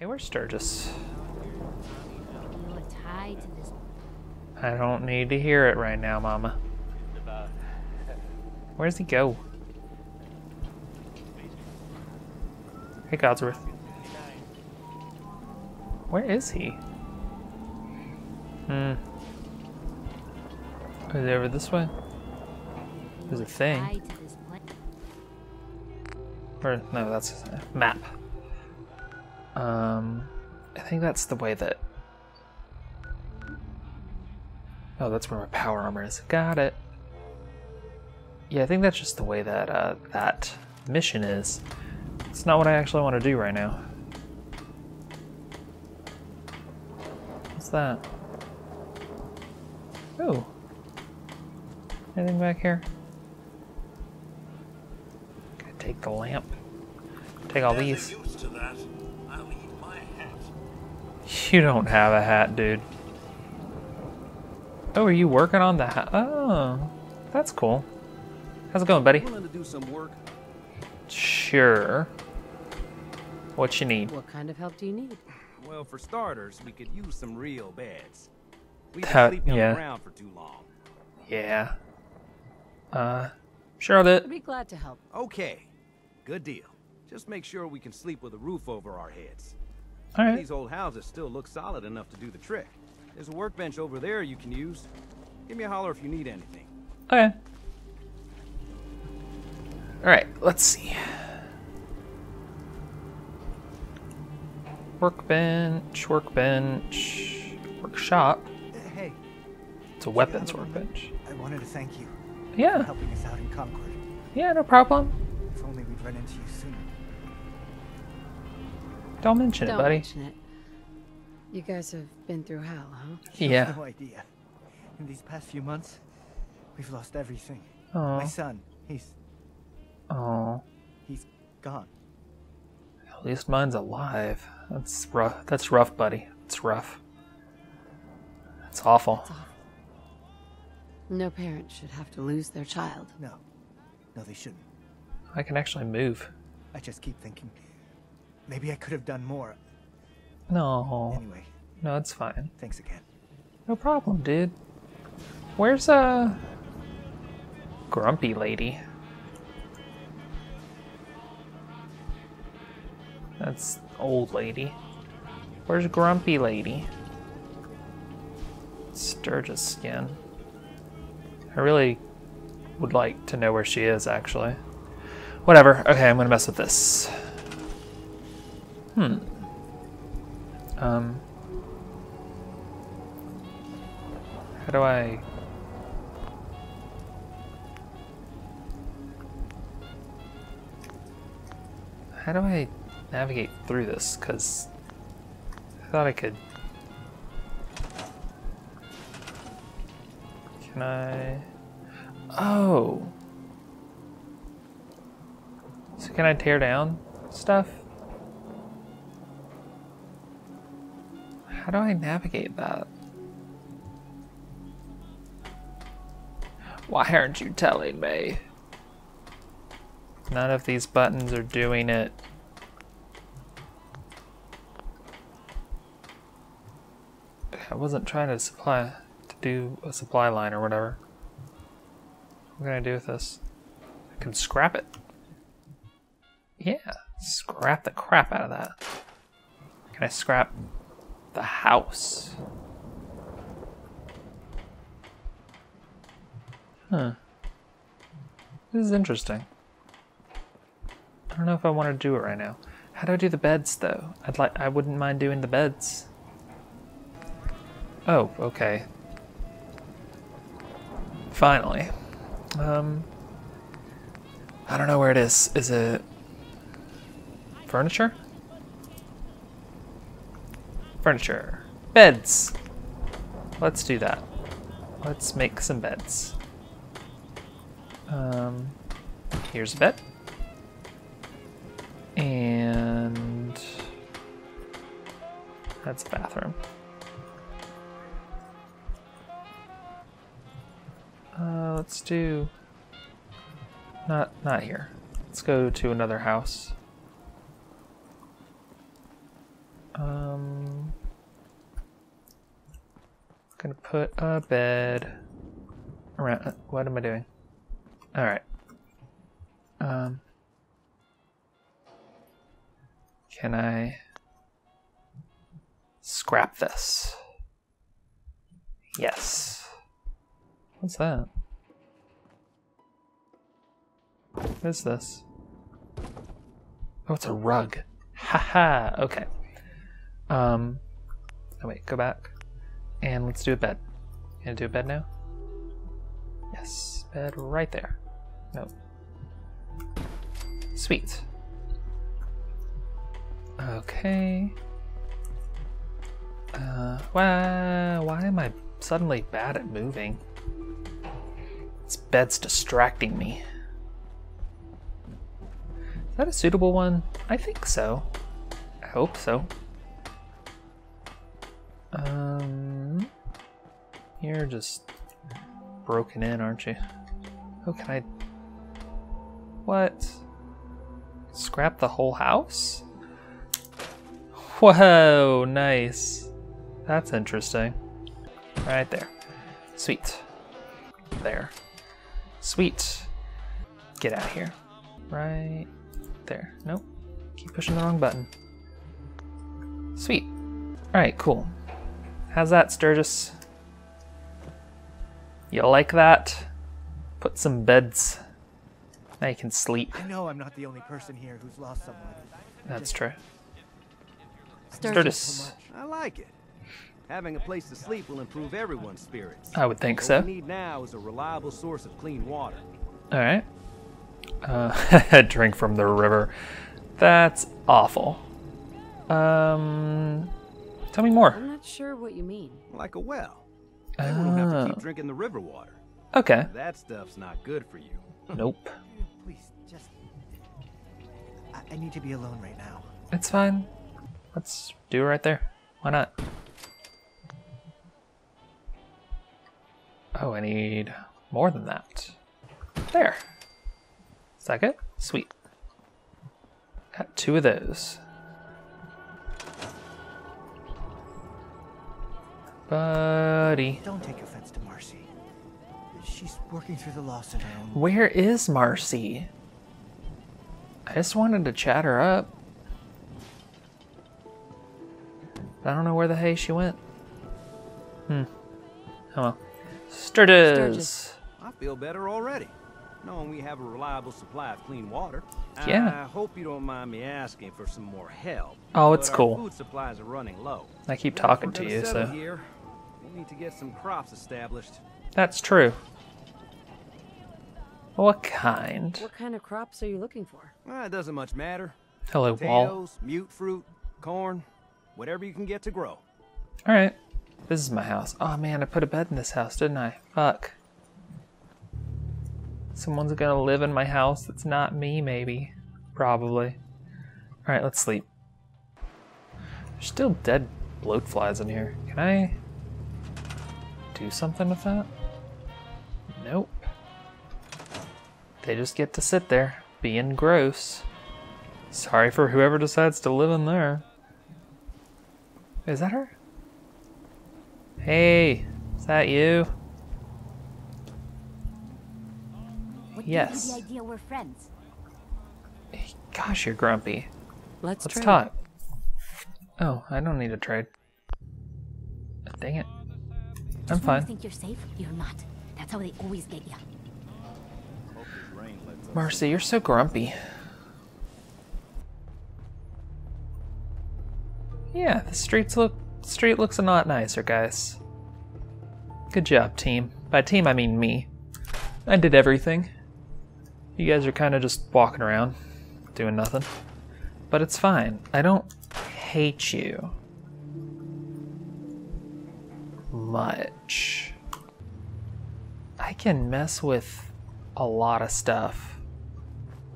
Okay, where's Sturgis? I don't need to hear it right now, Mama. Where's he go? Hey, Codsworth. Where is he? Hmm. Is he over this way? There's a thing. Tied to this place. Or, no, that's a map. Um, I think that's the way that. Oh, that's where my power armor is. Got it. Yeah, I think that's just the way that uh, that mission is. It's not what I actually want to do right now. What's that? Oh. Anything back here? Gotta take the lamp. Take all these. You don't have a hat, dude. Oh, are you working on the hat? Oh, that's cool. How's it going, buddy? Willing to do some work? Sure. What you need? What kind of help do you need? Well, for starters, we could use some real beds. We've That- been sleeping yeah. on the ground for too long. Yeah. Uh, sure I'll do it. I'd be glad to help. Okay, good deal. Just make sure we can sleep with a roof over our heads. All right. These old houses still look solid enough to do the trick. There's a workbench over there you can use. Give me a holler if you need anything. Okay. All right. Let's see. Workbench, workbench, workshop. Hey, It's a weapons workbench. I wanted to thank you for Yeah. helping us out in Concord. Yeah, no problem. If only we'd run into you sooner. Don't mention Don't it, buddy. mention it. You guys have been through hell, huh? You Yeah. have no idea. In these past few months, we've lost everything. Oh. My son, he's Oh. he's gone. At least mine's alive. That's rough. That's rough, buddy. It's rough. It's awful. No parent should have to lose their child. No, no, they shouldn't. I can actually move. I just keep thinking, maybe I could have done more. No. Anyway, No, it's fine. thanks again. No problem, dude. Where's uh Grumpy Lady? That's old lady. Where's Grumpy Lady? Sturgis skin. I really would like to know where she is, actually. Whatever. Okay, I'm gonna mess with this. Hmm. Um. How do I... How do I navigate through this? Because I thought I could... Can I... Oh! So can I tear down stuff? How do I navigate that? Why aren't you telling me? None of these buttons are doing it. I wasn't trying to supply to do a supply line or whatever. What can I do with this? I can scrap it. Yeah, scrap the crap out of that. Can I scrap the house? Huh. This is interesting. I don't know if I want to do it right now. How do I do the beds though? I'd like I wouldn't mind doing the beds. Oh, okay. Finally. Um I don't know where it is. Is it furniture? Furniture. Beds. Let's do that. Let's make some beds. Um, here's a bed. And that's a bathroom. Uh, let's do not not here. Let's go to another house. Um, gonna put a bed around. What am I doing? All right. Um, can I scrap this? Yes. What's that? What is this? Oh, it's a rug. Haha. Okay. Um. Oh wait, go back, and let's do a bed. Gonna do a bed now. Yes, bed right there. No. Sweet. Okay. Uh, why, why am I suddenly bad at moving? This bed's distracting me. Is that a suitable one? I think so. I hope so. Um, you're just broken in, aren't you? Oh, can I? What? Scrap the whole house? Whoa, nice. That's interesting. Right there. Sweet. There. Sweet. Get out of here. Right there. Nope. Keep pushing the wrong button. Sweet. Alright, cool. How's that, Sturgis? You like that? Put some beds. Now you can sleep. I know I'm not the only person here who's lost someone. That's true. Sturgis. Sturgis. I like it. Having a place to sleep will improve everyone's spirits. I would think What so. we need now is a reliable source of clean water. Alright. Uh, drink from the river. That's awful. Um, tell me more. I'm not sure what you mean. Like a well. Then we don't have to Oh, keep ah. drinking the river water. okay. That stuff's not good for you. Nope. Please, just. I, I need to be alone right now. It's fine. Let's do it right there. Why not? Oh, I need more than that. There. Is that good? Sweet. Got two of those. Buddy. Don't take offense to Marcy. She's working through the loss in her own. Where is Marcy? I just wanted to chat her up. I don't know where the hay she went. Hmm. Oh well. Sturgis. Sturgis. I feel better already, knowing we have a reliable supply of clean water. Yeah. I hope you don't mind me asking for some more help. Oh, it's cool. Food supplies are running low. I keep talking to you, so Here, we need to get some crops established. that's true. What kind? What kind of crops are you looking for? Well, it doesn't much matter. Hello, wall. Potatoes, mutfruit, corn, whatever you can get to grow. All right. This is my house. Oh man, I put a bed in this house, didn't I? Fuck. Someone's gonna live in my house that's not me, maybe. Probably. Alright, let's sleep. There's still dead bloatflies in here. Can I do something with that? Nope. They just get to sit there, being gross. Sorry for whoever decides to live in there. Is that her? Hey, is that you? What Yes. gave you idea we're friends? Gosh, you're grumpy. Let's, Let's talk. Oh, I don't need a trade. Dang it. I'm fine. You think you're safe? You're not. That's how they always get you. Hope this rain lets us Marcy, you're so grumpy. Yeah, the streets look street looks a lot nicer, guys. Good job, team. By team I mean me. I did everything. You guys are kind of just walking around, doing nothing. But it's fine. I don't hate you much. I can mess with a lot of stuff.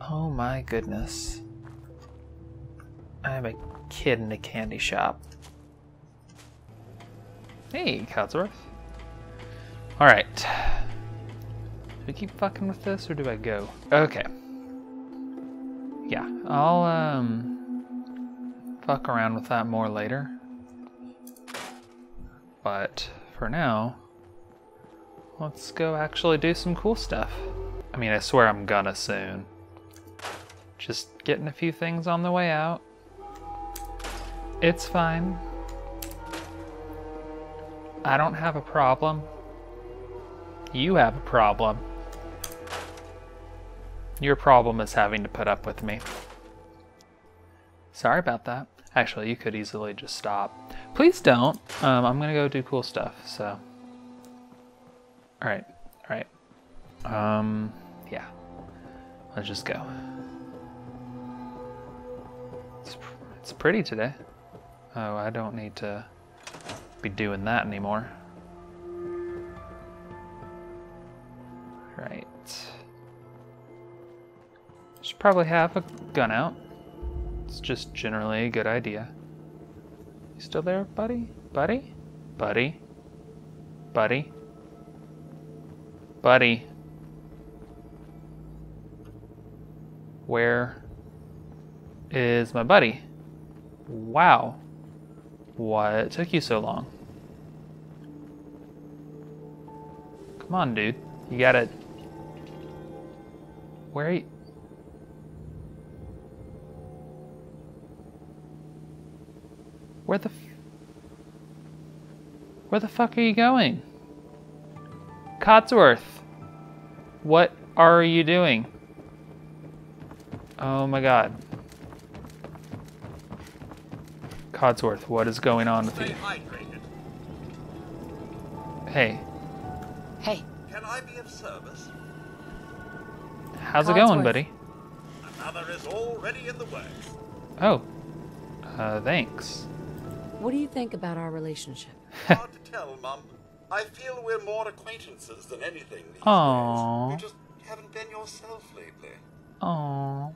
Oh my goodness. I'm a kid in a candy shop. Hey, Codsworth. Alright. Do we keep fucking with this or do I go? Okay. Yeah, I'll um fuck around with that more later. But for now, let's go actually do some cool stuff. I mean, I swear I'm gonna soon. Just getting a few things on the way out. It's fine. I don't have a problem. You have a problem. Your problem is having to put up with me. Sorry about that. Actually, you could easily just stop. Please don't. Um, I'm gonna go do cool stuff, so. Alright, alright. Um, yeah. Let's just go. It's, it's pretty today. Oh, I don't need to be doing that anymore. Right. Should probably have a gun out. It's just generally a good idea. Still there, buddy? Buddy? Buddy? Buddy? Buddy? Where is my buddy? Wow. What took you so long? Come on, dude. You gotta. Where are you? Where the. F- Where the fuck are you going? Codsworth! What are you doing? Oh my god. Codsworth, what is going on with Stay you? Hey, Hey, Can I be of service? how's it going, buddy? Another is already in the works. Oh, uh, thanks. What do you think about our relationship? Hard to tell, Mum. I feel we're more acquaintances than anything these Aww. days. You just haven't been yourself lately. Oh,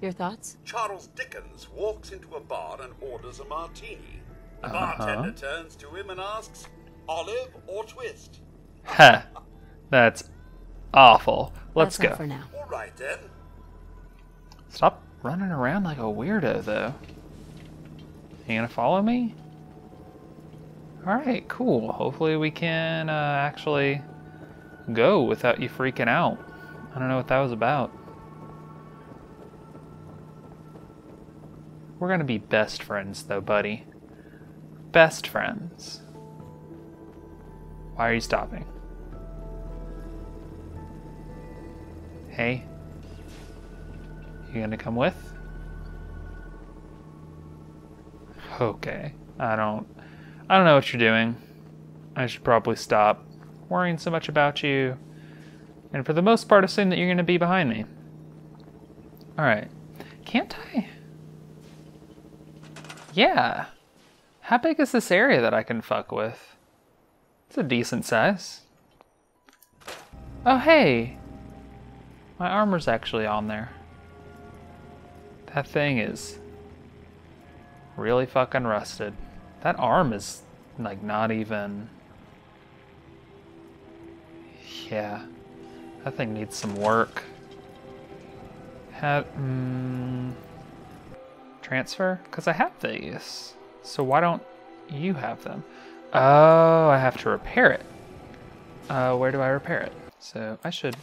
Your thoughts? Charles Dickens walks into a bar and orders a martini. The Uh-huh. bartender turns to him and asks, olive or twist? ha, that's awful. Let's That's go. for now. All right then. Stop running around like a weirdo, though. You gonna follow me? Alright, cool. Hopefully we can uh, actually go without you freaking out. I don't know what that was about. We're gonna be best friends, though, buddy. Best friends. Why are you stopping? Hey, you gonna come with? Okay. I don't I don't know what you're doing. I should probably stop worrying so much about you. And for the most part assume that you're gonna be behind me. Alright. Can't I? Yeah. How big is this area that I can fuck with? It's a decent size. Oh hey! My armor's actually on there. That thing is really fucking rusted. That arm is like not even. Yeah, that thing needs some work. Have mm, transfer? Because I have these. So why don't you have them? Oh, I have to repair it. Uh, where do I repair it? So I should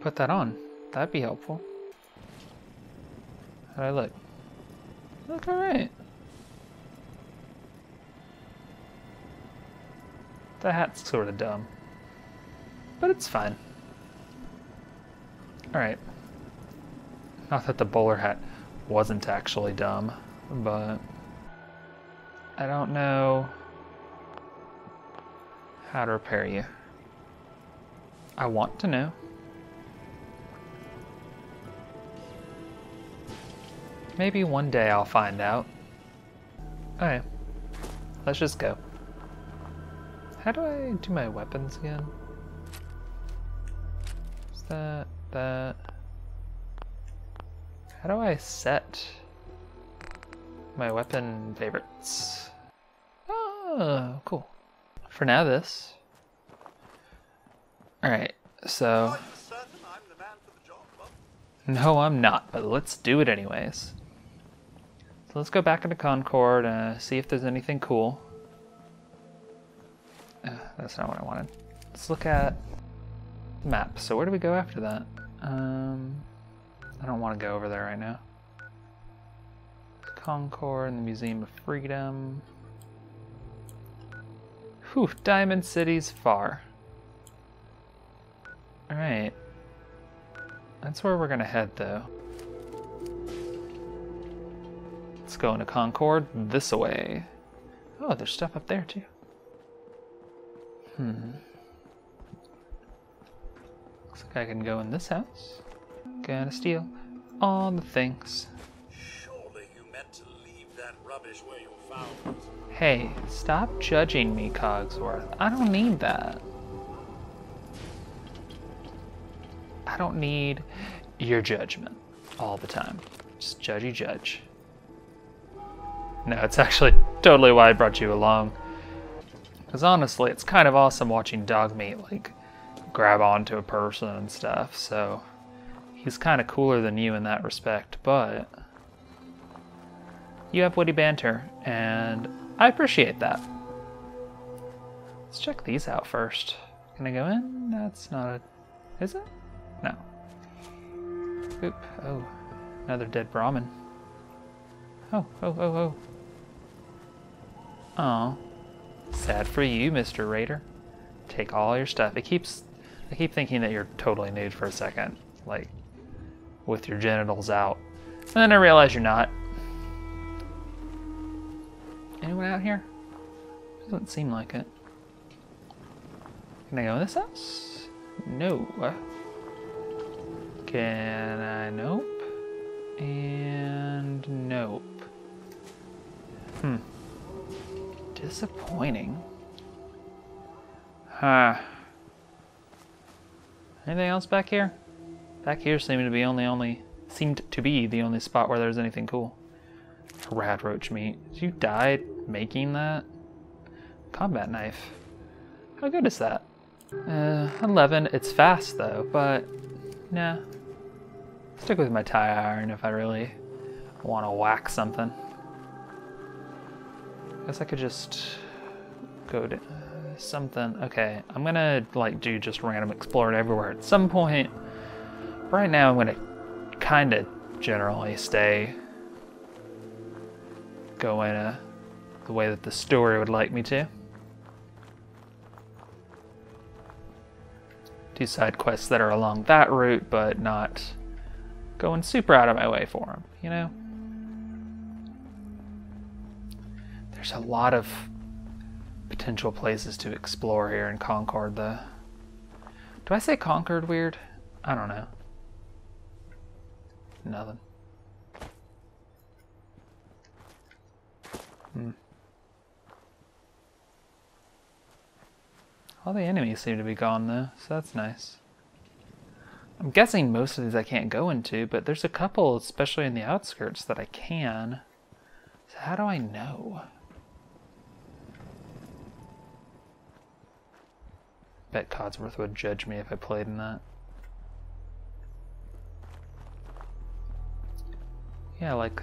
put that on. That'd be helpful. How do I look? Look alright. The hat's sort of dumb. But it's fine. Alright. Not that the bowler hat wasn't actually dumb, but I don't know how to repair you. I want to know. Maybe one day I'll find out. Alright. Let's just go. How do I do my weapons again? Is that that? How do I set my weapon favorites? Oh, cool. For now, this. Alright, so. Are you certain I'm the man for the job, Mum? No, I'm not, but let's do it anyways. So let's go back into Concord and uh, see if there's anything cool. Uh, that's not what I wanted. Let's look at map. So where do we go after that? Um, I don't want to go over there right now. Concord and the Museum of Freedom. Whew, Diamond City's far. Alright. That's where we're gonna head though. Let's go into Concord this way. Oh, there's stuff up there too. Hmm. Looks like I can go in this house. Gonna steal all the things. Surely you meant to leave that rubbish where you found it. Hey, stop judging me, Codsworth. I don't need that. I don't need your judgment all the time. Just judgy judge. No, it's actually totally why I brought you along. Because honestly, it's kind of awesome watching Dogmeat, like, grab onto a person and stuff, so he's kind of cooler than you in that respect, but you have witty banter, and I appreciate that. Let's check these out first. Can I go in? That's not a... Is it? No. Oop. Oh. Another dead Brahmin. Oh, oh, oh, oh. Oh. Sad for you, Mr. Raider. Take all your stuff. It keeps... I keep thinking that you're totally nude for a second. Like, with your genitals out. And then I realize you're not. Anyone out here? Doesn't seem like it. Can I go in this house? No. Can I? Nope. And nope. Disappointing. Huh. Anything else back here? Back here seemed to be only only seemed to be the only spot where there's anything cool. Radroach meat. You died making that? Combat knife. How good is that? Uh, 11. It's fast though, but nah. Stick with my tire iron if I really want to whack something. I guess I could just go to uh, something. Okay, I'm gonna like do just random explore everywhere at some point. Right now, I'm gonna kind of generally stay going uh, the way that the story would like me to. Do side quests that are along that route, but not going super out of my way for them, you know? There's a lot of potential places to explore here in Concord, though. Do I say Concord weird? I don't know. Nothing. Hmm. All the enemies seem to be gone though, so that's nice. I'm guessing most of these I can't go into, but there's a couple, especially in the outskirts, that I can. So how do I know? Bet Codsworth would judge me if I played in that. Yeah, like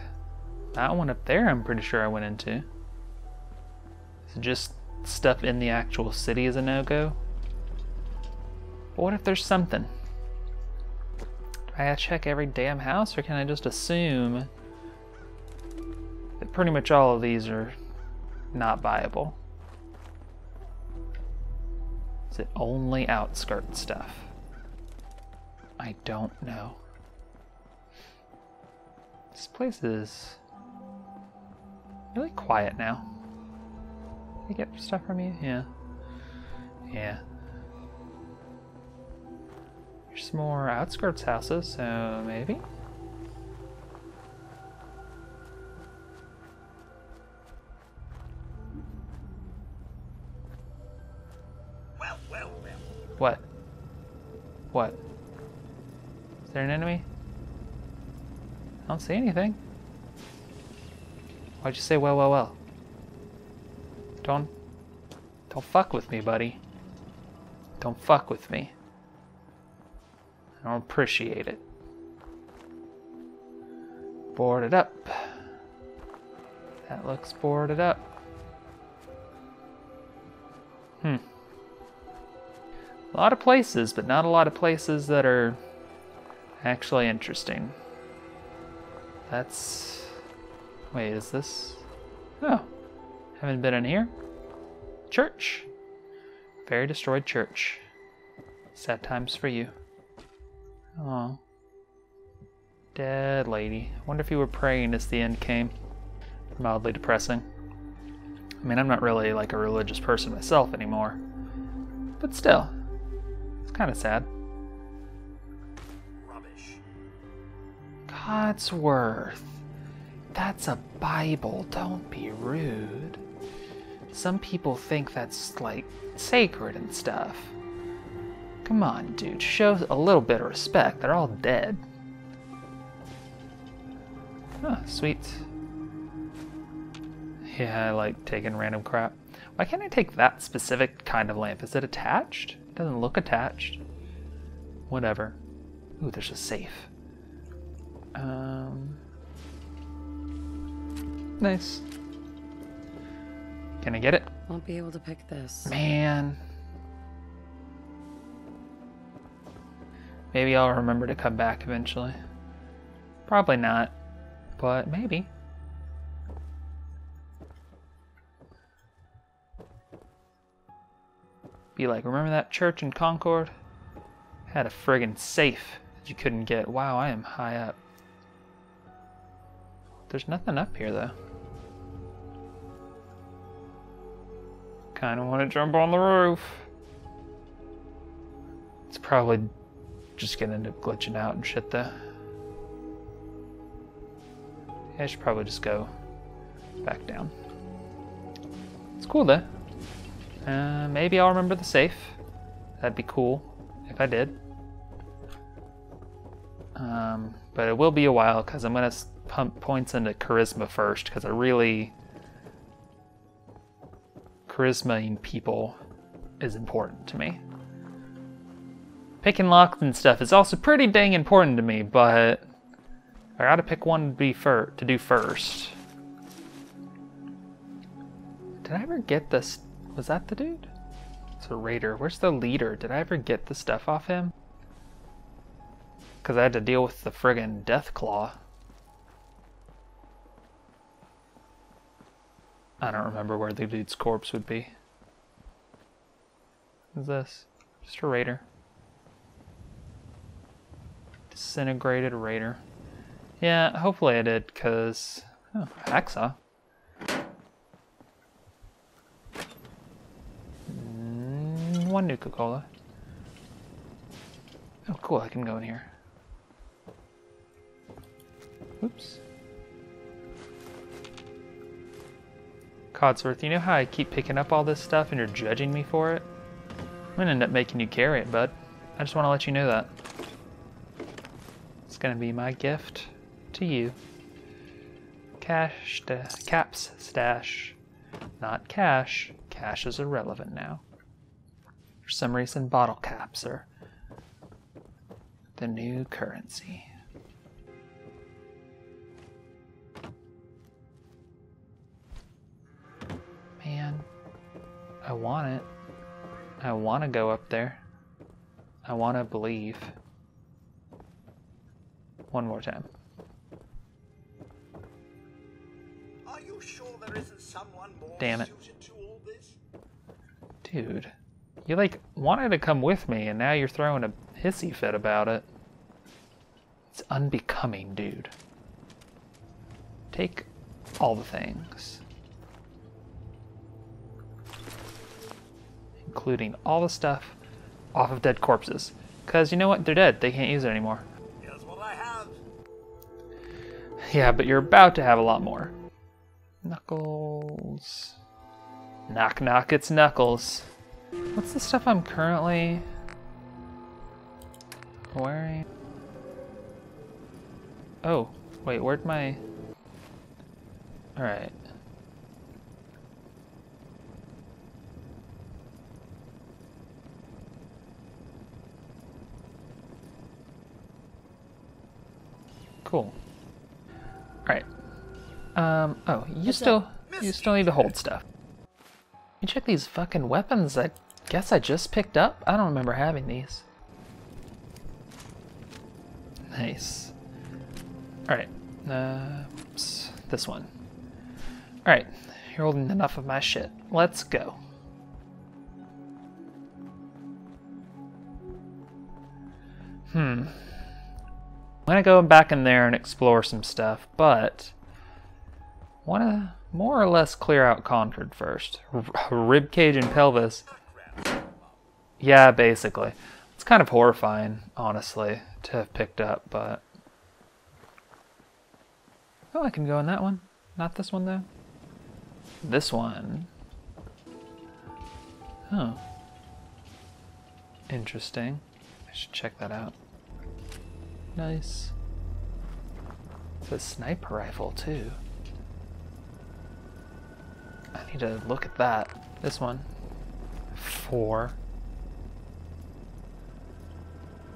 that one up there I'm pretty sure I went into. Is it just stuff in the actual city is a no-go? But what if there's something? Do I gotta check every damn house or can I just assume that pretty much all of these are not viable? Is it only outskirt stuff? I don't know. This place is really quiet now. I get stuff from you? Yeah. Yeah. There's some more outskirts houses, so maybe? What? What? Is there an enemy? I don't see anything. Why'd you say well, well, well? Don't, don't fuck with me, buddy. Don't fuck with me. I don't appreciate it. boarded up. That looks boarded up. Lot of places, but not a lot of places that are actually interesting. That's. Wait, is this. Oh. Haven't been in here? Church. Very destroyed church. Sad times for you. Oh. Dead lady. Wonder if you were praying as the end came. Mildly depressing. I mean, I'm not really like a religious person myself anymore. But still, it's kind of sad. Rubbish. Codsworth. That's a Bible. Don't be rude. Some people think that's like sacred and stuff. Come on, dude. Show a little bit of respect. They're all dead. Oh, sweet. Yeah, I like taking random crap. Why can't I take that specific kind of lamp? Is it attached? Doesn't look attached. Whatever. Ooh, there's a safe. Um. Nice. Can I get it? Won't be able to pick this. Man. Maybe I'll remember to come back eventually. Probably not, but maybe. Be like, remember that church in Concord? Had a friggin' safe that you couldn't get. Wow, I am high up. There's nothing up here though. Kinda wanna jump on the roof. It's probably just gonna end up glitching out and shit though. Yeah, I should probably just go back down. It's cool though. Uh, maybe I'll remember the safe. That'd be cool if I did. Um, but it will be a while because I'm gonna pump points into charisma first because I really charisma in people is important to me. Picking locks and stuff is also pretty dang important to me, but I gotta pick one to be fir- to do first. Did I ever get this? Was that the dude? It's a raider. Where's the leader? Did I ever get the stuff off him? Because I had to deal with the friggin' deathclaw. I don't remember where the dude's corpse would be. What's this? Just a raider. Disintegrated raider. Yeah, hopefully I did, because. Oh, hacksaw. One Nuka Cola. Oh, cool, I can go in here. Oops. Codsworth, you know how I keep picking up all this stuff and you're judging me for it? I'm gonna end up making you carry it, bud. I just want to let you know that. It's gonna be my gift to you. Cash, caps, stash. Not cash. Cash is irrelevant now. For some reason, bottle caps are the new currency. Man, I want it. I want to go up there. I want to believe. One more time. Are you sure there isn't someone more Damn it. suited to all this? Dude, you like wanted to come with me and now you're throwing a hissy fit about it. It's unbecoming, dude. Take all the things. Including all the stuff off of dead corpses. Because you know what? They're dead. They can't use it anymore. Here's what I have. Yeah, but you're about to have a lot more. Knuckles. Knock knock, it's Knuckles. What's the stuff I'm currently wearing? Oh, wait, where'd my. Alright. Cool. Alright. Um, oh, you What's still, up? you still need to hold stuff. You check these fucking weapons I guess I just picked up? I don't remember having these. Nice. Alright, uh, this one. Alright, you're holding enough of my shit. Let's go. Hmm. I'm gonna go back in there and explore some stuff, but want to more or less clear out Concord first. R- rib cage and pelvis. Yeah, basically. It's kind of horrifying, honestly, to have picked up, but. Oh, I can go in that one. Not this one, though. This one. Oh. Interesting. I should check that out. Nice. It's a sniper rifle, too. I need to look at that. This one. Four.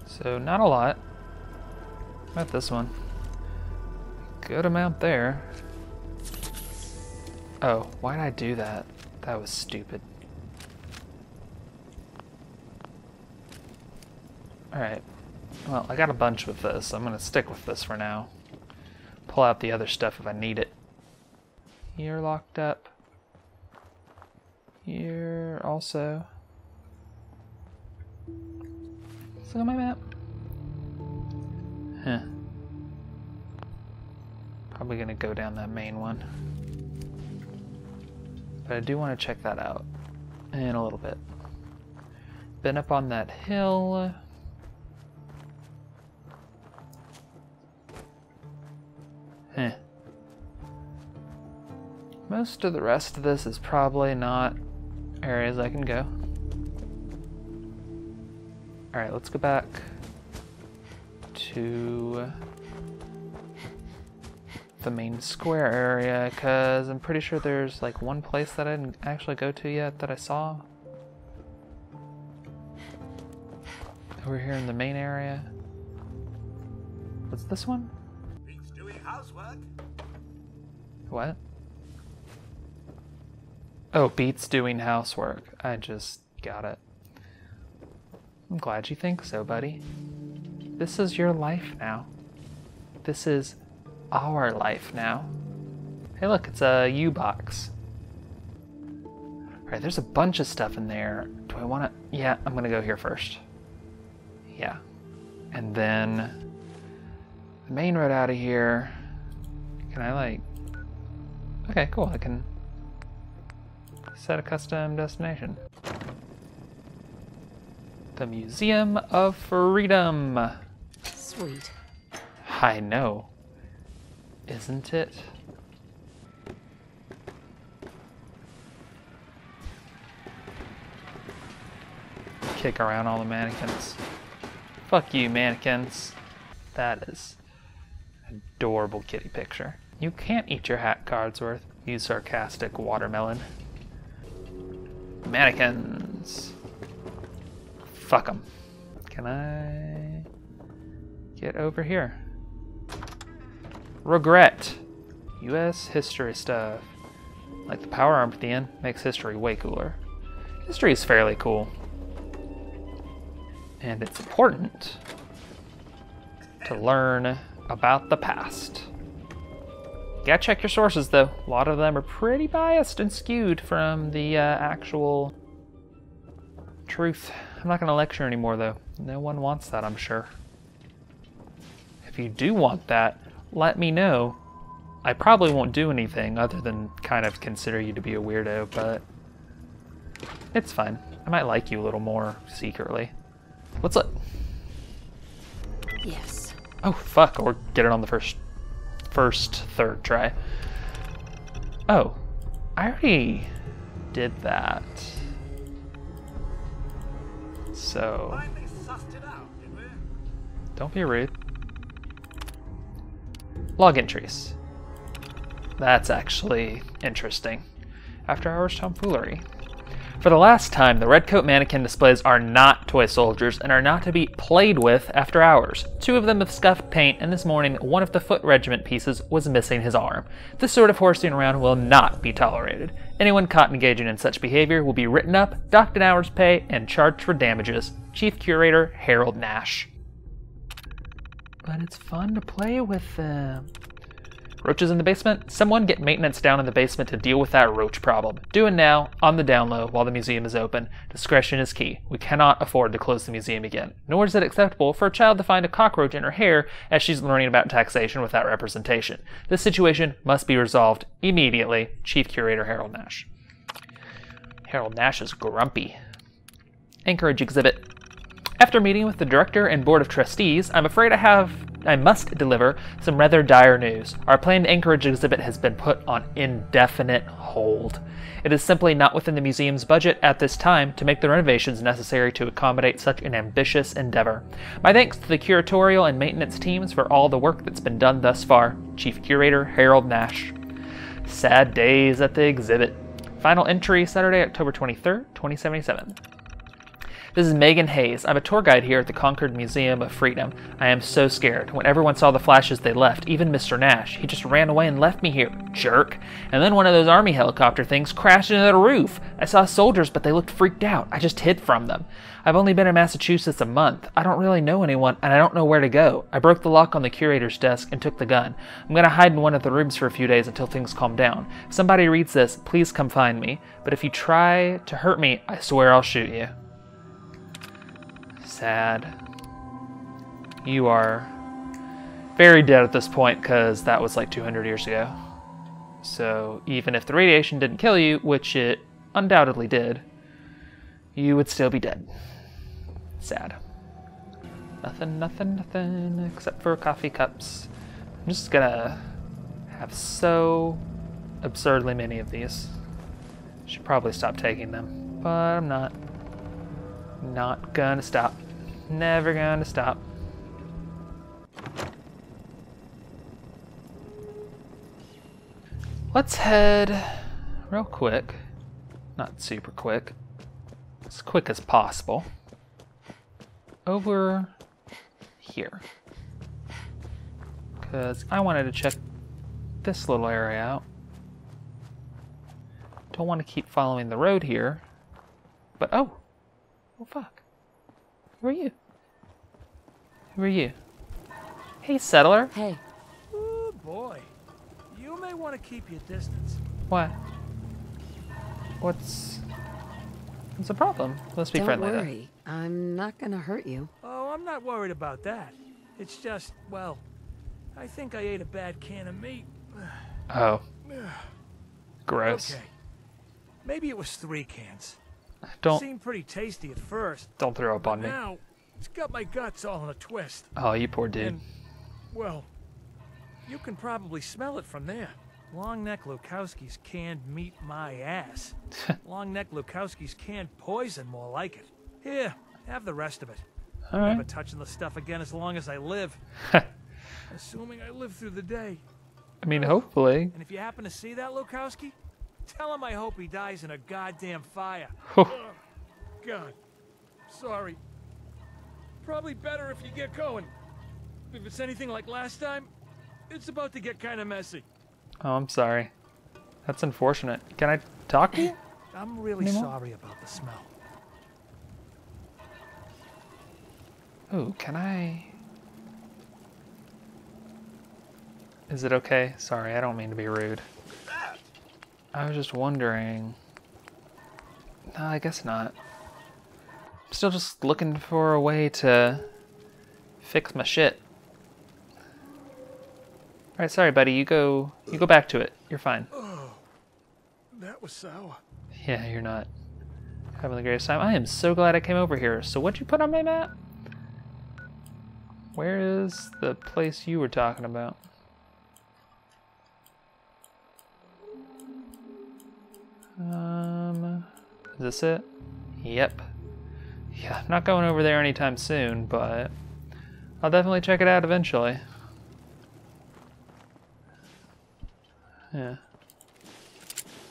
So, not a lot. About this one. Good amount there. Oh, why did I do that? That was stupid. Alright. Well, I got a bunch with this. I'm gonna stick with this for now. Pull out the other stuff if I need it. You're locked up. Here also. Let's look at my map. Huh. Probably gonna go down that main one. But I do want to check that out in a little bit. Been up on that hill. Huh. Most of the rest of this is probably not areas I can go. Alright, let's go back to the main square area because I'm pretty sure there's like one place that I didn't actually go to yet that I saw. Over here in the main area. What's this one? Doing housework. What? Oh, beats doing housework. I just got it. I'm glad you think so, buddy. This is your life now. This is our life now. Hey, look, it's a U box. Alright, there's a bunch of stuff in there. Do I want to? Yeah, I'm going to go here first. Yeah. And then the main road out of here. Can I, like. Okay, cool. I can set a custom destination. The Museum of Freedom. Sweet. I know. Isn't it? Kick around all the mannequins. Fuck you, mannequins. That is adorable kitty picture. You can't eat your hat, Codsworth. You sarcastic watermelon. Mannequins. Fuck them. Can I get over here? Regret. U.S. history stuff. Like the power arm at the end makes history way cooler. History is fairly cool. And it's important to learn about the past. Gotta check your sources though. A lot of them are pretty biased and skewed from the uh, actual truth. I'm not gonna lecture anymore though. No one wants that, I'm sure. If you do want that, let me know. I probably won't do anything other than kind of consider you to be a weirdo, but it's fine. I might like you a little more secretly. What's up? Yes. Oh fuck! Or get it on the first, first third try. Oh, I already did that. So Finally sussed it out, did we? don't be rude. Log entries. That's actually interesting. After hours tomfoolery. For the last time, the Redcoat mannequin displays are not toy soldiers and are not to be played with after hours. Two of them have scuffed paint, and this morning, one of the foot regiment pieces was missing his arm. This sort of horsing around will not be tolerated. Anyone caught engaging in such behavior will be written up, docked an hour's pay, and charged for damages. Chief Curator Harold Nash. But it's fun to play with them. Roaches in the basement? Someone get maintenance down in the basement to deal with that roach problem. Do it now, on the down low, while the museum is open. Discretion is key. We cannot afford to close the museum again. Nor is it acceptable for a child to find a cockroach in her hair as she's learning about taxation without representation. This situation must be resolved immediately. Chief Curator Harold Nash. Harold Nash is grumpy. Anchorage exhibit. After meeting with the director and board of trustees, I'm afraid I have I must deliver some rather dire news. Our planned Anchorage exhibit has been put on indefinite hold. It is simply not within the museum's budget at this time to make the renovations necessary to accommodate such an ambitious endeavor. My thanks to the curatorial and maintenance teams for all the work that's been done thus far. Chief Curator Harold Nash. Sad days at the exhibit. Final entry Saturday, October 23rd, 2077. This is Megan Hayes. I'm a tour guide here at the Concord Museum of Freedom. I am so scared. When everyone saw the flashes, they left, even Mr. Nash. He just ran away and left me here. Jerk. And then one of those army helicopter things crashed into the roof. I saw soldiers, but they looked freaked out. I just hid from them. I've only been in Massachusetts a month. I don't really know anyone, and I don't know where to go. I broke the lock on the curator's desk and took the gun. I'm gonna hide in one of the rooms for a few days until things calm down. If somebody reads this, please come find me. But if you try to hurt me, I swear I'll shoot you sad. You are very dead at this point because that was like 200 years ago. So even if the radiation didn't kill you, which it undoubtedly did, you would still be dead. Sad. Nothing, nothing, nothing except for coffee cups. I'm just gonna have so absurdly many of these. Should probably stop taking them, but I'm not. Not gonna stop. Never gonna stop. Let's head real quick. Not super quick. As quick as possible. Over here. Because I wanted to check this little area out. Don't want to keep following the road here. But oh, Oh fuck. Who are you? Who are you? Hey, settler. Hey, Oh boy. You may want to keep your distance. What? What's what's the problem? Let's be don't friendly then. worry. I'm not gonna hurt you. Oh, I'm not worried about that. It's just, well, I think I ate a bad can of meat. Oh. Gross. Okay. Maybe it was three cans. Don't Seemed pretty tasty at first. don't throw up on me. Now, it's got my guts all in a twist. Oh, you poor dude. And, well, you can probably smell it from there. Longneck Lukowski's canned meat my ass. Longneck Lukowski's canned poison, more like it. Here, have the rest of it. All Never right. touching the stuff again as long as I live. Assuming I live through the day. I mean, hopefully. And if you happen to see that Lukowski, tell him I hope he dies in a goddamn fire. God. Sorry. Probably better if you get going. If it's anything like last time, it's about to get kind of messy. Oh, I'm sorry. That's unfortunate. Can I talk to you? I'm really Anymore? sorry about the smell. Oh, can I? Is it okay? Sorry, I don't mean to be rude. I was just wondering. No, I guess not. Still just looking for a way to fix my shit. Alright, sorry buddy, you go you go back to it. You're fine. Oh, That was sour. Yeah, you're not having the greatest time. I am so glad I came over here. So what'd you put on my map? Where is the place you were talking about? Um, is this it? Yep. Yeah, I'm not going over there anytime soon, but I'll definitely check it out eventually. Yeah.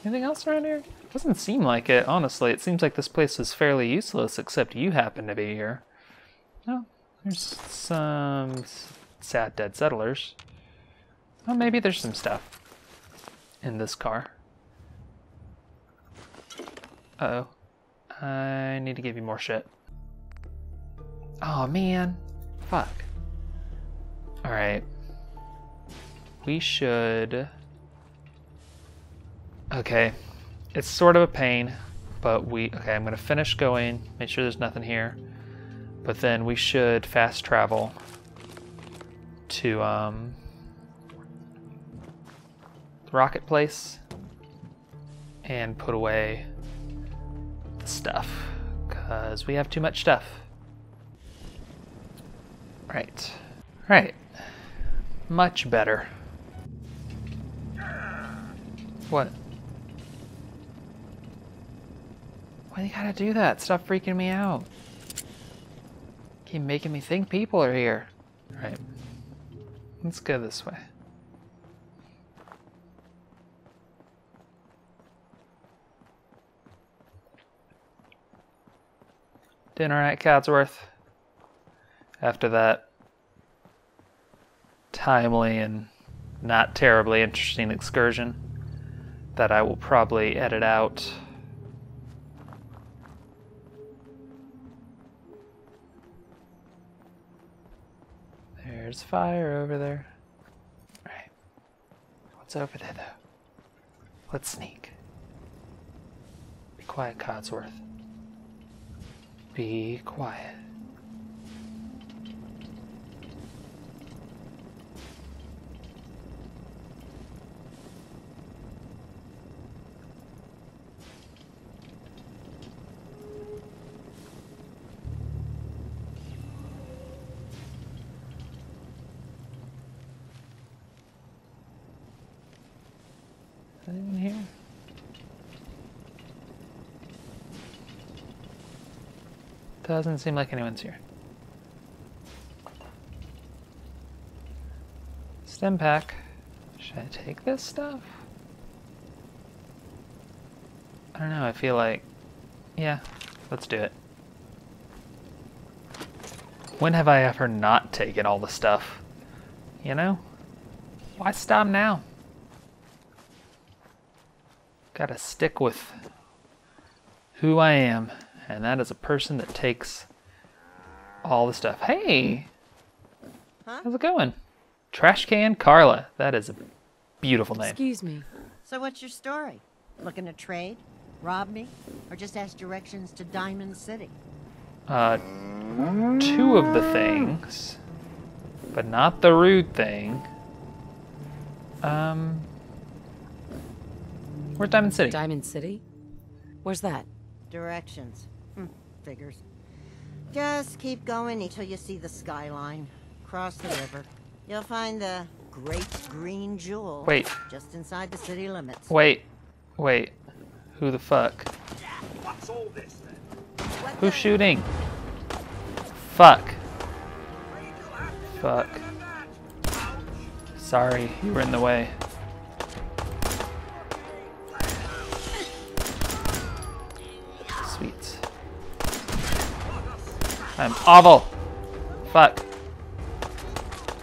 Anything else around here? Doesn't seem like it, honestly. It seems like this place is fairly useless, except you happen to be here. Oh, there's some sad dead settlers. Oh, maybe there's some stuff in this car. Uh oh. I need to give you more shit. Oh man. Fuck. Alright. We should. Okay. It's sort of a pain, but we. Okay, I'm gonna finish going, make sure there's nothing here. But then we should fast travel to, um. the Rocket Place and put away stuff because we have too much stuff. Right. Right. Much better. What? Why do you gotta do that? Stop freaking me out. Keep making me think people are here. Right. Let's go this way. Dinner at Codsworth. After that timely and not terribly interesting excursion that I will probably edit out. There's fire over there. Right. What's over there though? Let's sneak. Be quiet, Codsworth. Be quiet. Anyone here? Doesn't seem like anyone's here. Stimpak. Should I take this stuff? I don't know, I feel like. Yeah, let's do it. When have I ever not taken all the stuff? You know? Why stop now? Gotta stick with who I am, and that is a person that takes all the stuff. Hey! How's it going? Trash Can Carla. That is a beautiful name. Excuse me. So what's your story? Looking to trade? Rob me? Or just ask directions to Diamond City? Uh, two of the things, but not the rude thing. Um, where's Diamond City? Diamond City? Where's that? Directions. Hmm, figures. Just keep going until you see the skyline. Cross the river. You'll find the Great Green Jewel. Wait. Just inside the city limits. Wait, wait. Who the fuck? What's all this then? Who's shooting? Fuck. Fuck. Sorry, you were in the way. I'm awful. Fuck.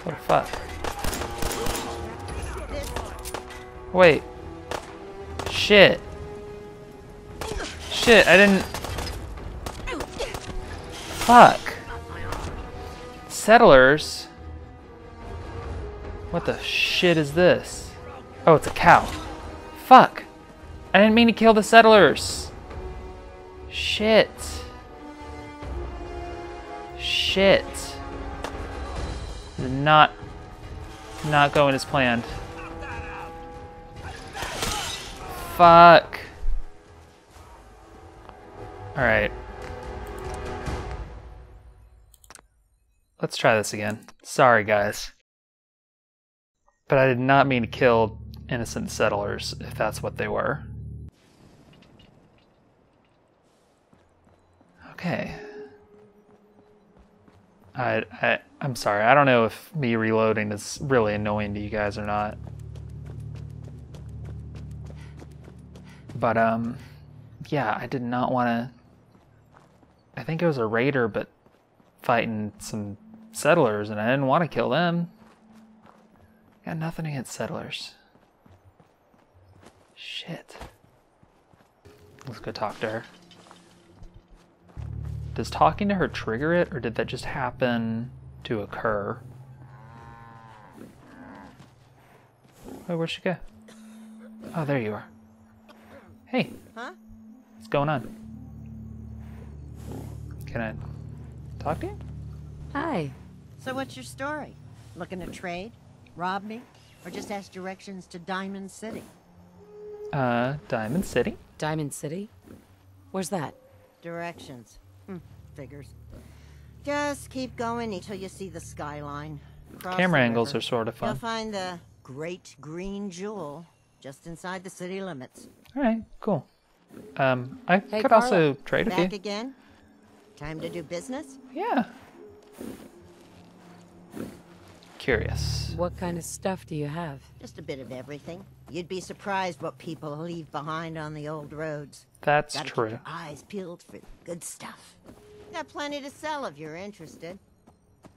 What the fuck? Wait. Shit. Shit, I didn't. Fuck. Settlers? What the shit is this? Oh, it's a cow. Fuck. I didn't mean to kill the settlers. Shit. Shit. Not, not going as planned. Fuck. Alright. Let's try this again. Sorry, guys. But I did not mean to kill innocent settlers, if that's what they were. Okay. I, I, I'm sorry. I don't know if me reloading is really annoying to you guys or not. But um, yeah, I did not want to. I think it was a raider, but fighting some settlers, and I didn't want to kill them. Got nothing against settlers. Shit. Let's go talk to her. Does talking to her trigger it, or did that just happen to occur? Oh, where'd she go? Oh, there you are. Hey. Huh? What's going on? Can I talk to you? Hi. So what's your story? Looking to trade? Rob me? Or just ask directions to Diamond City? Uh, Diamond City. Diamond City? Where's that? Directions. Figures. Just keep going until you see the skyline. Cross Camera the angles are sort of fun. You'll find the Great Green Jewel just inside the city limits. All right, cool. Um, I Hey, could Carla. also trade with Back you. again? Time to do business? Yeah. Curious. What kind of stuff do you have? Just a bit of everything. You'd be surprised what people leave behind on the old roads. That's Gotta keep true. your eyes peeled for good stuff. Got plenty to sell if you're interested.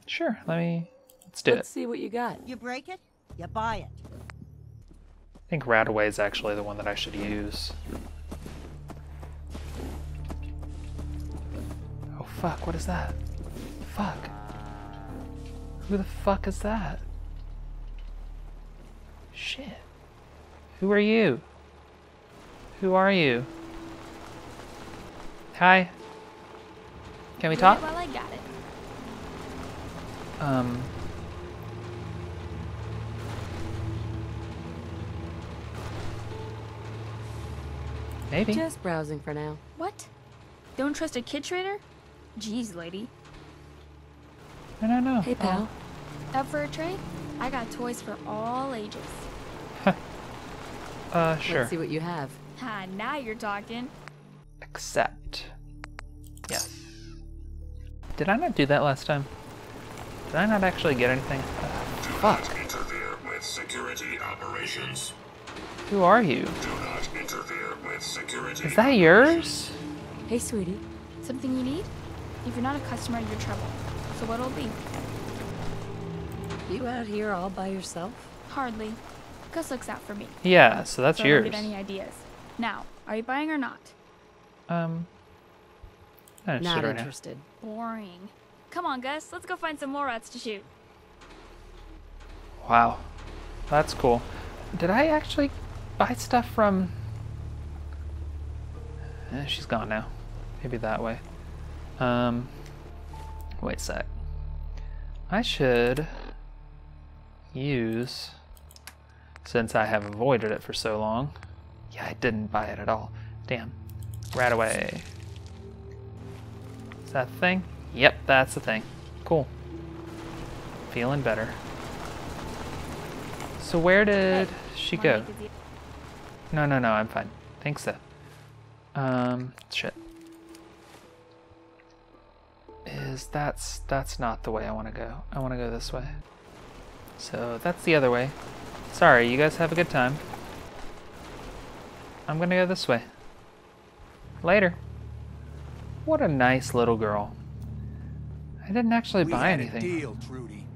Sure. Let me. Let's do Let's it. see what you got. You break it, you buy it. I think Radaway is actually the one that I should use. Oh fuck! What is that? Fuck. Who the fuck is that? Shit. Who are you? Who are you? Hi. Can we talk? Well, I got it. Um. Maybe. Just browsing for now. What? Don't trust a kid trader? Jeez, lady. I don't know. Hey, pal. Up for a trade? I got toys for all ages. Uh, sure. Let's see what you have. Ha, now you're talking. Accept. Yes. Did I not do that last time? Did I not actually get anything? Uh, fuck. interfere with security operations. Who are you? Do not interfere with security. Is that yours? Hey, sweetie. Something you need? If you're not a customer, you're trouble. So what'll it be? You out here all by yourself? Hardly. Gus looks out for me. Yeah, so that's so I yours. don't get any ideas. Now, are you buying or not? Um. Not interested Not right now. Boring. Come on, Gus. Let's go find some more rats to shoot. Wow. That's cool. Did I actually buy stuff from. Eh, she's gone now. Maybe that way. Um. Wait a sec. I should use. Since I have avoided it for so long. Yeah, I didn't buy it at all. Damn. Right away. Is that the thing? Yep, that's the thing. Cool. Feeling better. So where did she go? make it easy- No, no, no, I'm fine. Thanks though. Um, shit. Is that's that's not the way I want to go. I want to go this way. So that's the other way. Sorry, you guys have a good time. I'm gonna go this way. Later. What a nice little girl. I didn't actually we buy had anything. a deal, Trudy.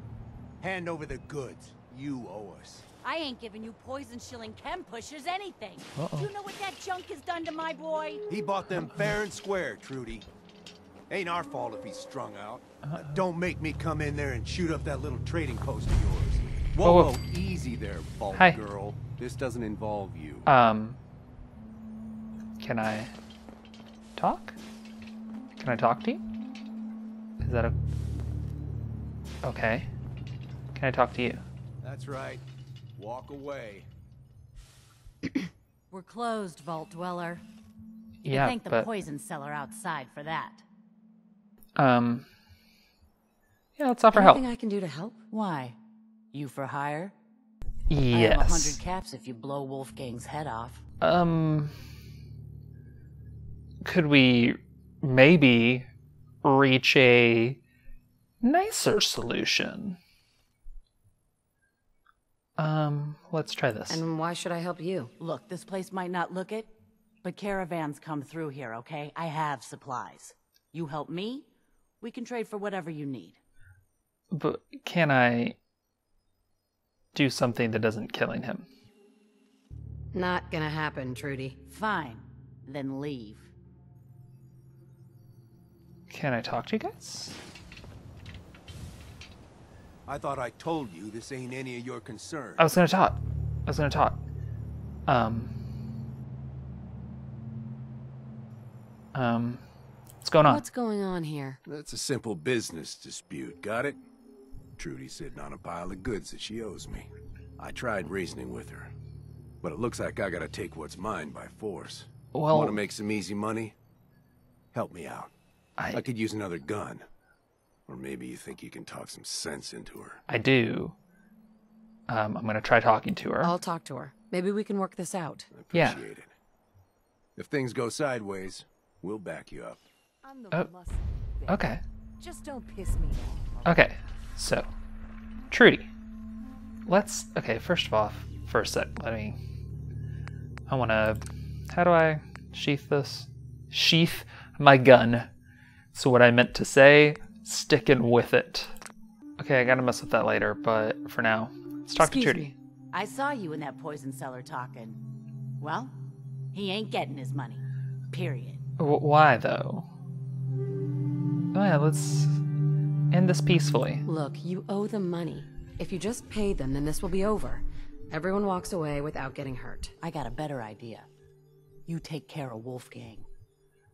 Hand over the goods. You owe us. I ain't giving you poison shilling chem pushers anything. Uh-oh. You know what that junk has done to my boy? He bought them fair and square, Trudy. Ain't our fault if he's strung out. Now, don't make me come in there and shoot up that little trading post of yours. Whoa, Whoa, whoa. whoa, easy there, Vault Hi. Girl. This doesn't involve you. Um, can I talk? Can I talk to you? Is that a okay? Can I talk to you? That's right. Walk away. We're closed, Vault Dweller. You Yeah, can thank the but poison seller outside for that. um, yeah, let's offer help. Anything I can do to help? Why? You for hire? Yes. I have a hundred caps if you blow Wolfgang's head off. Um, could we maybe reach a nicer solution? Um, let's try this. And why should I help you? Look, this place might not look it, But caravans come through here, okay? I have supplies. You help me, we can trade for whatever you need. But can I do something that doesn't killing him? Not gonna happen, Trudy. Fine. Then leave. Can I talk to you guys? I thought I told you this ain't any of your concern. I was gonna talk. I was gonna talk. Um. Um. What's going on? What's going on here? That's a simple business dispute, got it? Trudy's sitting on a pile of goods that she owes me. I tried reasoning with her, but it looks like I gotta take what's mine by force. Well- Want to make some easy money? Help me out. I- I could use another gun. Or maybe you think you can talk some sense into her. I do. Um, I'm gonna try talking to her. I'll talk to her. Maybe we can work this out. Yeah. Appreciate it. If things go sideways, we'll back you up. I'm the Oh. muscle. Okay. Just don't piss me off. Okay. So, Trudy. Let's. Okay. First of all, for a sec, let me. I want to. How do I sheath this? Sheath my gun. So what I meant to say, sticking with it. Okay, I gotta mess with that later, but for now, let's talk Excuse to Trudy. me. I saw you in that poison seller talking. Well, he ain't getting his money. Period. W- why though? Oh yeah, let's end this peacefully. Look, you owe them money. If you just pay them, then this will be over. Everyone walks away without getting hurt. I got a better idea. You take care of Wolfgang.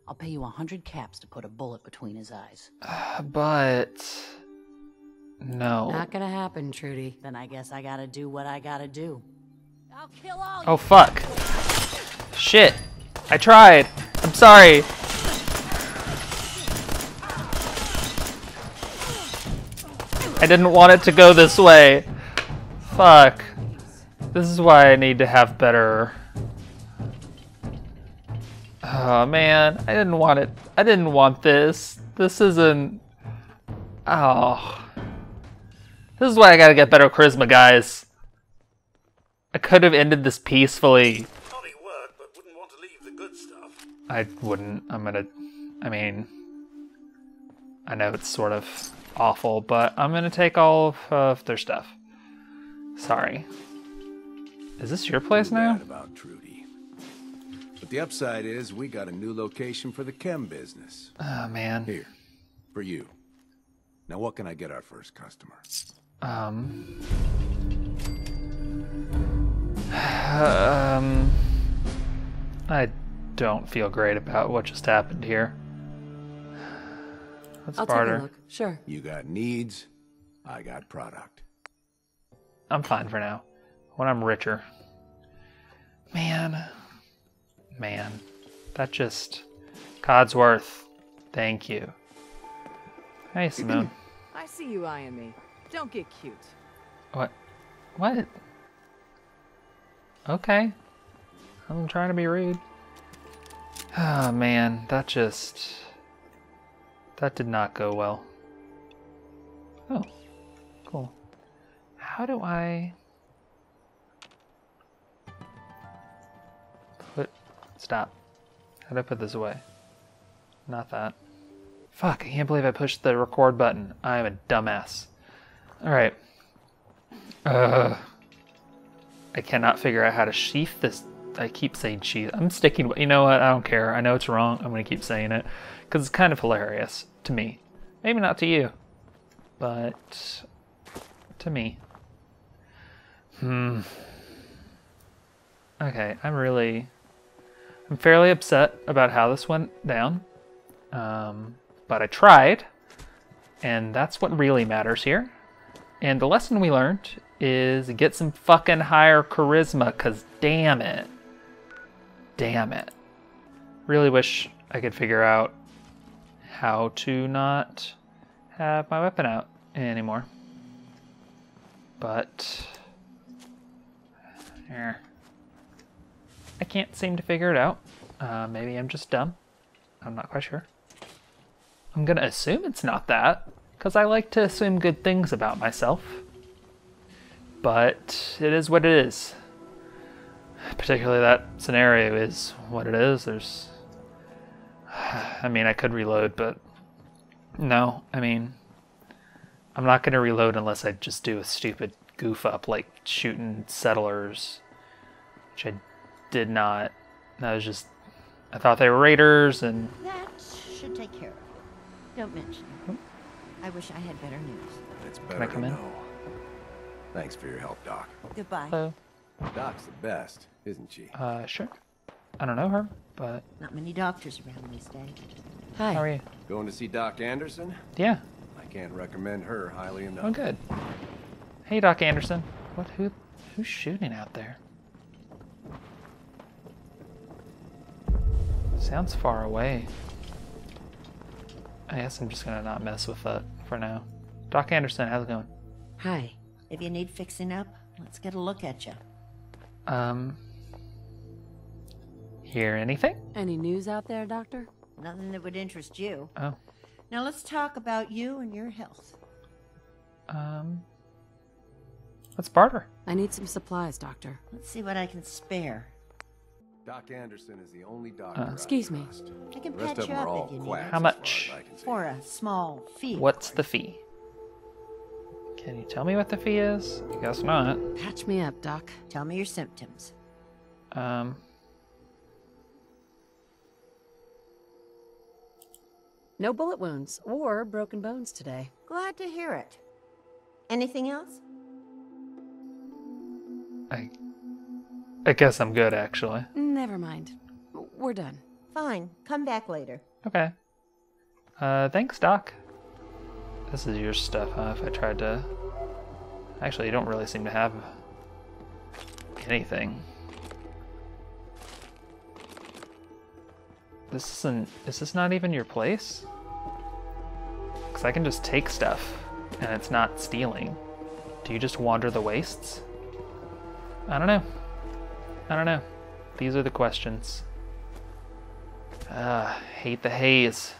I'll pay you a hundred caps to put a bullet between his eyes. Uh, but no. Not gonna happen, Trudy. Then I guess I gotta do what I gotta do. I'll kill all Oh fuck. Shit. I tried. I'm sorry. I didn't want it to go this way. Fuck. This is why I need to have better. Oh man, I didn't want it. I didn't want this. This isn't. Oh. This is why I gotta get better charisma, guys. I could have ended this peacefully. Work, but wouldn't want to leave the good stuff. I wouldn't. I'm gonna. I mean, I know it's sort of awful, but I'm gonna take all of, of their stuff. Sorry. Is this your place now? about. But the upside is we got a new location for the chem business. Oh man. Here, for you. Now what can I get our first customer? Um. Um. I don't feel great about what just happened here. Let's I'll barter. take a look. Sure. You got needs, I got product. I'm fine for now. When I'm richer. Man. Man. That just. Codsworth. Thank you. Hey, Simone. I see you eyeing me. Don't get cute. what? What? Okay. I'm trying to be rude. Oh, man. That just. That did not go well. Oh. Cool. How do I. Stop. How do I put this away? Not that. Fuck, I can't believe I pushed the record button. I'm a dumbass. Alright. Uh, I cannot figure out how to sheath this. I keep saying sheath. I'm sticking with. You know what? I don't care. I know it's wrong. I'm going to keep saying it. Because it's kind of hilarious to me. Maybe not to you. But. To me. Hmm. Okay, I'm really. I'm fairly upset about how this went down. Um, but I tried, and that's what really matters here. And the lesson we learned is get some fucking higher charisma, cause damn it. Damn it. Really wish I could figure out how to not have my weapon out anymore. But. eh. I can't seem to figure it out. Uh, maybe I'm just dumb. I'm not quite sure. I'm gonna assume it's not that, because I like to assume good things about myself. But it is what it is. particularly that scenario is what it is. There's, I mean, I could reload, but no. I mean, I'm not gonna reload unless I just do a stupid goof up like shooting settlers, which I did not. That was just, I thought they were raiders, and That should take care of it. Don't mention it. I wish I had better news. It's I come to in? know. Thanks for your help, Doc. Goodbye. hello. Doc's the best, isn't she? Uh, sure. I don't know her, but Not many doctors around these days. Hi. how are you? Going to see Doc Anderson? Yeah. I can't recommend her highly enough. Oh, good. Hey, Doc Anderson. What? Who? Who's shooting out there? Sounds far away. I guess I'm just gonna not mess with that for now. Doc Anderson, how's it going? Hi. If you need fixing up, let's get a look at you. Um. Hear anything? Any news out there, Doctor? Nothing that would interest you. Oh. Now let's talk about you and your health. Um. Let's barter. I need some supplies, Doctor. Let's see what I can spare. Doc Anderson is the only doctor. Uh, Excuse me. I can patch you up if you need. How much? as I can see. For a small fee. What's the fee? Can you tell me what the fee is? I guess not. Patch me up, Doc. Tell me your symptoms. Um. No bullet wounds or broken bones today. Glad to hear it. Anything else? I. I guess I'm good, actually. Never mind. We're done. Fine. Come back later. Okay. Uh, thanks, Doc. This is your stuff, huh? If I tried to. Actually, you don't really seem to have anything. This isn't. Is this not even your place? Because I can just take stuff, and it's not stealing. Do you just wander the wastes? I don't know. I don't know. These are the questions. Ah, hate the haze.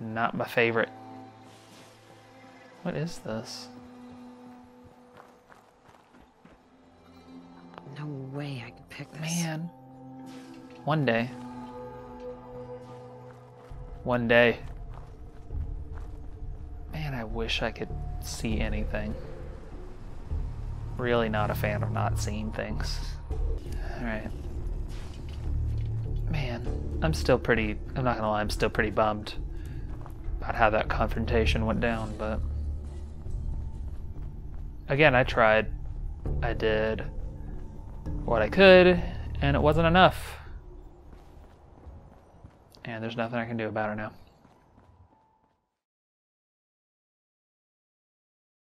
Not my favorite. What is this? No way I could pick this. Man. One day. One day. Man, I wish I could see anything. Really not a fan of not seeing things. Alright. Man, I'm still pretty, I'm not gonna lie, I'm still pretty bummed about how that confrontation went down, but. Again, I tried. I did what I could, and it wasn't enough. And there's nothing I can do about it now.